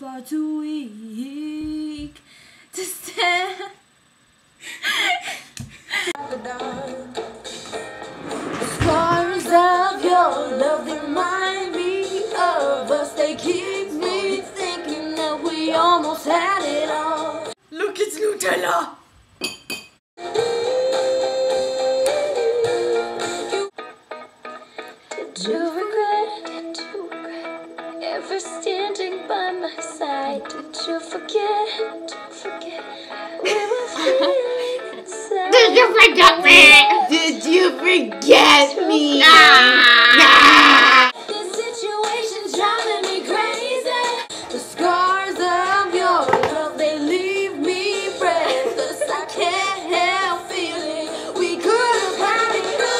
far too weak to stand. the scars of your love remind me of us. They keep me thinking that we almost had it all. Look, it's Nutella. You regret? Did you regret ever standing by my side? Did you forget? Did you forget we were feeling inside? Did you forget me? Did you forget me? Nah. This situation's driving me crazy. The scars of your love, they leave me breathless. I can't help feeling we could have had it all.